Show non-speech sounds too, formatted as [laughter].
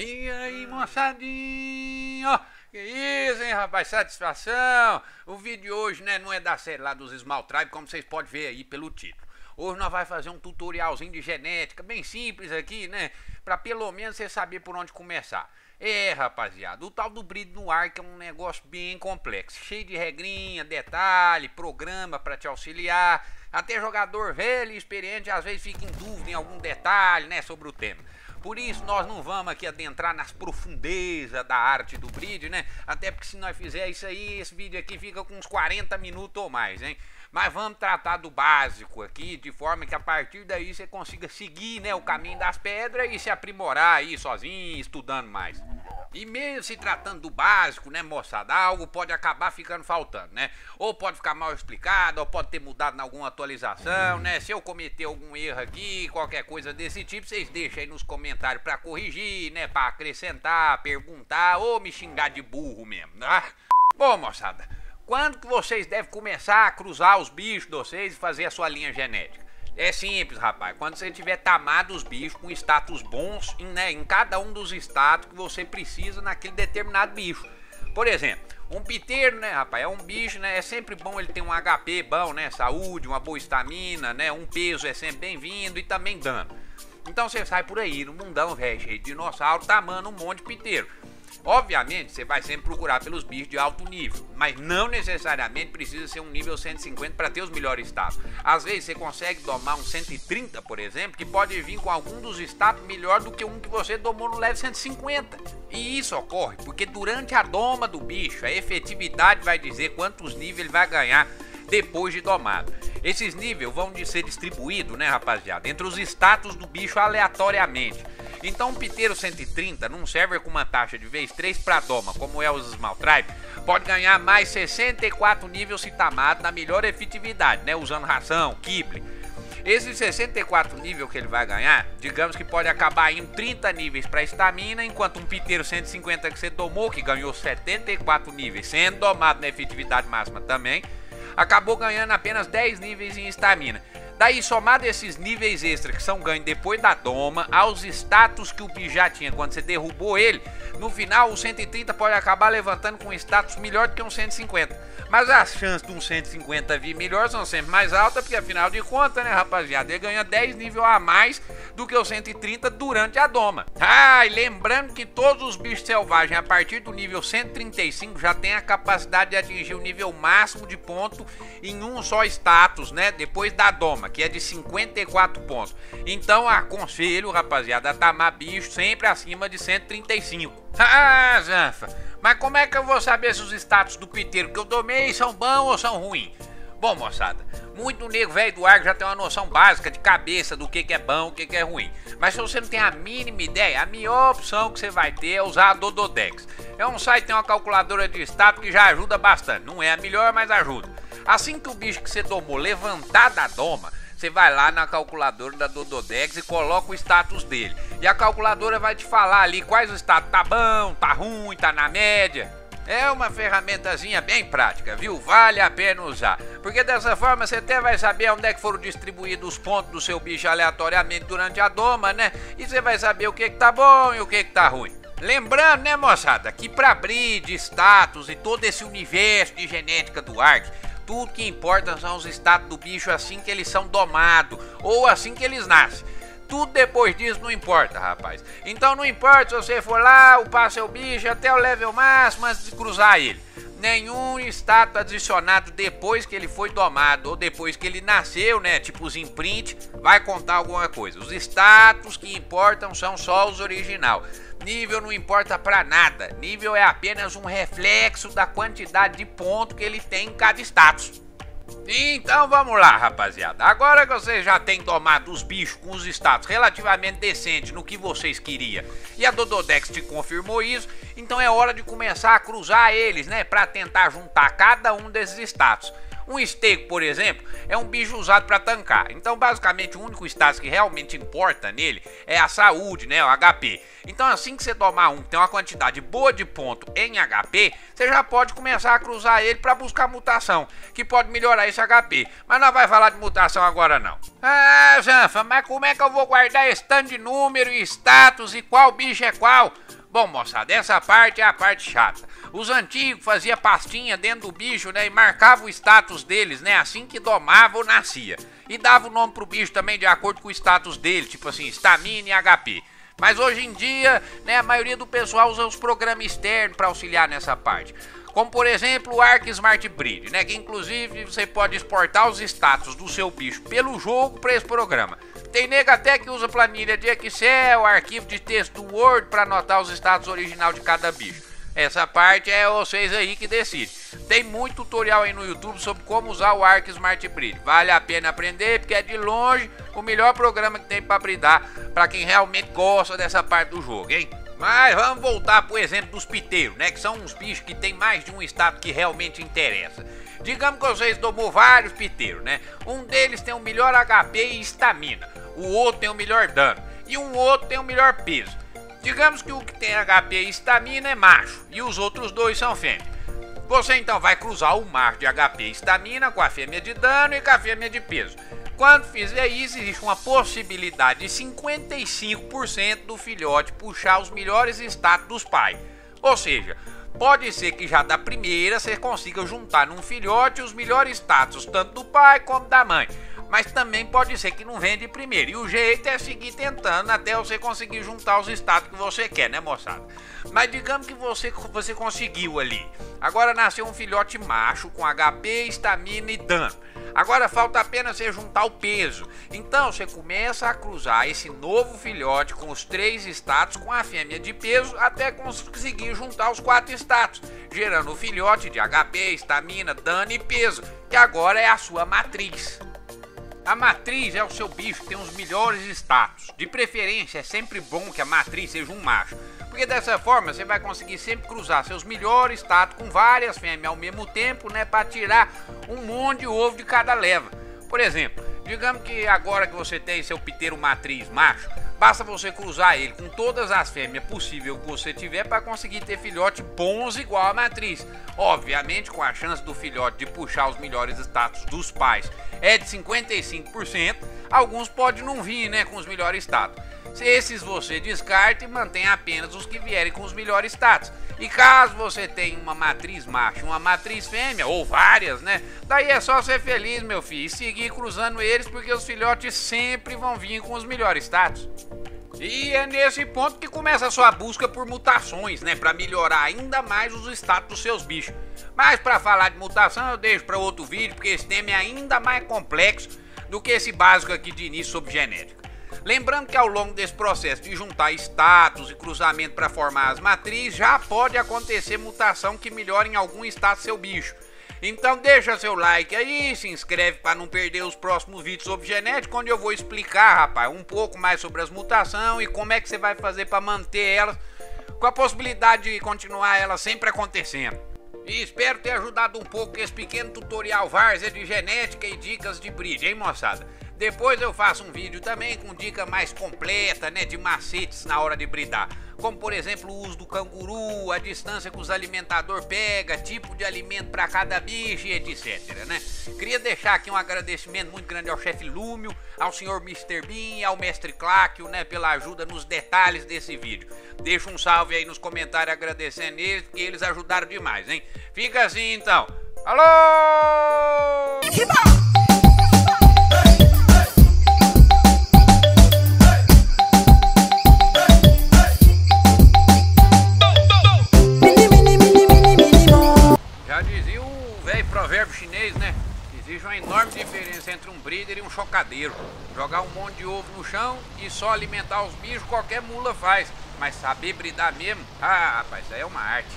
E aí, moçadinho? Que isso, hein, rapaz? Satisfação? O vídeo de hoje, né, não é da série lá dos Small Tribe, como vocês podem ver aí pelo título. Hoje nós vamos fazer um tutorialzinho de genética, bem simples aqui, né? Pra pelo menos você saber por onde começar. É, rapaziada, o tal do brilho no ar que é um negócio bem complexo, cheio de regrinha, detalhe, programa para te auxiliar. Até jogador velho e experiente às vezes fica em dúvida em algum detalhe, né, sobre o tema. Por isso nós não vamos aqui adentrar nas profundezas da arte do bridge, né? Até porque se nós fizer isso aí, esse vídeo aqui fica com uns 40 minutos ou mais, hein? Mas vamos tratar do básico aqui, de forma que a partir daí você consiga seguir né, o caminho das pedras e se aprimorar aí sozinho, estudando mais. E mesmo se tratando do básico, né, moçada, algo pode acabar ficando faltando, né? Ou pode ficar mal explicado, ou pode ter mudado em alguma atualização, né? Se eu cometer algum erro aqui, qualquer coisa desse tipo, vocês deixam aí nos comentários para corrigir, né? Para acrescentar, perguntar ou me xingar de burro mesmo, tá? Bom, moçada, quando que vocês devem começar a cruzar os bichos de vocês e fazer a sua linha genética? É simples, rapaz. Quando você tiver tamado os bichos com status bons em, né, em cada um dos status que você precisa naquele determinado bicho. Por exemplo, um piteiro, né, rapaz, é um bicho, né, é sempre bom ele ter um HP bom, né, saúde, uma boa estamina, né, um peso é sempre bem-vindo e também dano. Então você sai por aí no mundão, velho, cheio de dinossauro, tamando um monte de piteiro. Obviamente, você vai sempre procurar pelos bichos de alto nível, mas não necessariamente precisa ser um nível 150 para ter os melhores status. Às vezes você consegue domar um 130, por exemplo, que pode vir com algum dos status melhor do que um que você domou no level 150. E isso ocorre porque durante a doma do bicho, a efetividade vai dizer quantos níveis ele vai ganhar depois de domado. Esses níveis vão ser distribuídos, né, rapaziada, entre os status do bicho aleatoriamente. Então um piteiro 130 num server com uma taxa de vez 3 para doma, como é os Small Tribe, pode ganhar mais 64 níveis se tamado na melhor efetividade, né, usando ração, Kibble. Esse 64 nível que ele vai ganhar, digamos que pode acabar em 30 níveis para estamina, enquanto um piteiro 150 que você domou, que ganhou 74 níveis, sendo domado na efetividade máxima também, acabou ganhando apenas 10 níveis em estamina. Daí, somado esses níveis extras que são ganhos depois da doma, aos status que o bicho já tinha quando você derrubou ele, no final o 130 pode acabar levantando com status melhor do que um 150. Mas as chances de um 150 vir melhor são sempre mais altas, porque afinal de contas, né, rapaziada, ele ganha 10 níveis a mais do que o 130 durante a doma. Ah, e lembrando que todos os bichos selvagens a partir do nível 135 já tem a capacidade de atingir o nível máximo de ponto em um só status, né, depois da doma, que é de 54 pontos. Então aconselho, rapaziada, a tamar bicho sempre acima de 135. [laughs] Ah, Zanfa, mas como é que eu vou saber se os status do piteiro que eu domei são bons ou são ruins? Bom, moçada, muito nego velho do arco já tem uma noção básica de cabeça do que, que é bom, o que, que é ruim. Mas se você não tem a mínima ideia, a melhor opção que você vai ter é usar a Dododex. É um site que tem uma calculadora de status que já ajuda bastante. Não é a melhor, mas ajuda. Assim que o bicho que você domou levantar da doma, você vai lá na calculadora da Dododex e coloca o status dele. E a calculadora vai te falar ali quais o status tá bom, tá ruim, tá na média. É uma ferramentazinha bem prática, viu? Vale a pena usar. Porque dessa forma você até vai saber onde é que foram distribuídos os pontos do seu bicho aleatoriamente durante a doma, né? E você vai saber o que, que tá bom e o que, que tá ruim. Lembrando, né, moçada, que pra breed, status e todo esse universo de genética do Ark, tudo que importa são os status do bicho assim que eles são domados ou assim que eles nascem. Tudo depois disso não importa, rapaz. Então não importa se você for lá, upar seu bicho até o level máximo antes de cruzar ele. Nenhum status adicionado depois que ele foi domado ou depois que ele nasceu, né? Tipo os imprint, vai contar alguma coisa. Os status que importam são só os original. Nível não importa pra nada. Nível é apenas um reflexo da quantidade de ponto que ele tem em cada status. Então vamos lá, rapaziada. Agora que vocês já têm tomado os bichos com os status relativamente decentes no que vocês queriam e a Dododex te confirmou isso, então é hora de começar a cruzar eles, né? Pra tentar juntar cada um desses status. Um estego, por exemplo, é um bicho usado para tancar. Então, basicamente, o único status que realmente importa nele é a saúde, né, o HP. Então, assim que você tomar um que tem uma quantidade boa de ponto em HP, você já pode começar a cruzar ele para buscar mutação, que pode melhorar esse HP. Mas não vai falar de mutação agora não. Ah, Zanfa, mas como é que eu vou guardar tanto de número e status e qual bicho é qual? Bom, moçada, essa parte é a parte chata. Os antigos faziam pastinha dentro do bicho, né? E marcava o status deles, né? Assim que domava ou nascia. E dava o nome pro bicho também de acordo com o status dele, tipo assim, estamina e HP. Mas hoje em dia, né, a maioria do pessoal usa os programas externos para auxiliar nessa parte. Como por exemplo o Arc Smart Breed, né, que inclusive você pode exportar os status do seu bicho pelo jogo para esse programa. Tem nega até que usa planilha de Excel, arquivo de texto Word para anotar os status original de cada bicho. Essa parte é vocês aí que decidem. Tem muito tutorial aí no YouTube sobre como usar o Arc Smart Breed. Vale a pena aprender porque é de longe o melhor programa que tem para bridar para quem realmente gosta dessa parte do jogo, hein? Mas vamos voltar pro exemplo dos piteiros, né? Que são uns bichos que tem mais de um status que realmente interessa. Digamos que vocês domou vários piteiros, né? Um deles tem o melhor HP e estamina, o outro tem o melhor dano e um outro tem o melhor peso. Digamos que o que tem HP e estamina é macho e os outros dois são fêmea. Você então vai cruzar o macho de HP e estamina com a fêmea de dano e com a fêmea de peso. Quando fizer isso, existe uma possibilidade de 55% do filhote puxar os melhores status dos pais. Ou seja, pode ser que já da primeira você consiga juntar num filhote os melhores status tanto do pai como da mãe mas também pode ser que não vende primeiro. E o jeito é seguir tentando até você conseguir juntar os status que você quer, né, moçada? Mas digamos que você, você conseguiu ali. Agora nasceu um filhote macho com HP, estamina e dano. Agora falta apenas você juntar o peso. Então você começa a cruzar esse novo filhote com os três status com a fêmea de peso até conseguir juntar os quatro status, gerando o filhote de HP, estamina, dano e peso, que agora é a sua matriz. A matriz é o seu bicho que tem os melhores status. De preferência, é sempre bom que a matriz seja um macho, porque dessa forma você vai conseguir sempre cruzar seus melhores status com várias fêmeas ao mesmo tempo, né, para tirar um monte de ovo de cada leva. Por exemplo, digamos que agora que você tem seu piteiro matriz macho, Basta você cruzar ele com todas as fêmeas possível que você tiver para conseguir ter filhote bons igual a matriz. Obviamente, com a chance do filhote de puxar os melhores status dos pais é de 55%, alguns podem não vir, né, com os melhores status. Se esses você descarta e mantém apenas os que vierem com os melhores status. E caso você tenha uma matriz macho, uma matriz fêmea, ou várias, né? Daí é só ser feliz, meu filho, e seguir cruzando eles, porque os filhotes sempre vão vir com os melhores status. E é nesse ponto que começa a sua busca por mutações, né, para melhorar ainda mais os status dos seus bichos. Mas para falar de mutação eu deixo para outro vídeo, porque esse tema é ainda mais complexo do que esse básico aqui de início sobre genética. Lembrando que ao longo desse processo de juntar status e cruzamento para formar as matrizes, já pode acontecer mutação que melhore em algum status seu bicho. Então deixa seu like aí, se inscreve para não perder os próximos vídeos sobre genética, onde eu vou explicar, rapaz, um pouco mais sobre as mutações e como é que você vai fazer para manter elas, com a possibilidade de continuar elas sempre acontecendo. E espero ter ajudado um pouco esse pequeno tutorial Várzea de genética e dicas de breed, hein moçada? Depois eu faço um vídeo também com dica mais completa, né, de macetes na hora de bridar. Como por exemplo o uso do canguru, a distância que os alimentador pega, tipo de alimento para cada bicho e etc, né? Queria deixar aqui um agradecimento muito grande ao chefe Lúmio, ao senhor Mr. Bean e ao mestre Cláquio, né, pela ajuda nos detalhes desse vídeo. Deixa um salve aí nos comentários agradecendo eles, porque eles ajudaram demais, hein? Fica assim então. Alô! Uma enorme diferença entre um breeder e um chocadeiro. Jogar um monte de ovo no chão e só alimentar os bichos qualquer mula faz. Mas saber bridar mesmo, ah rapaz, é uma arte.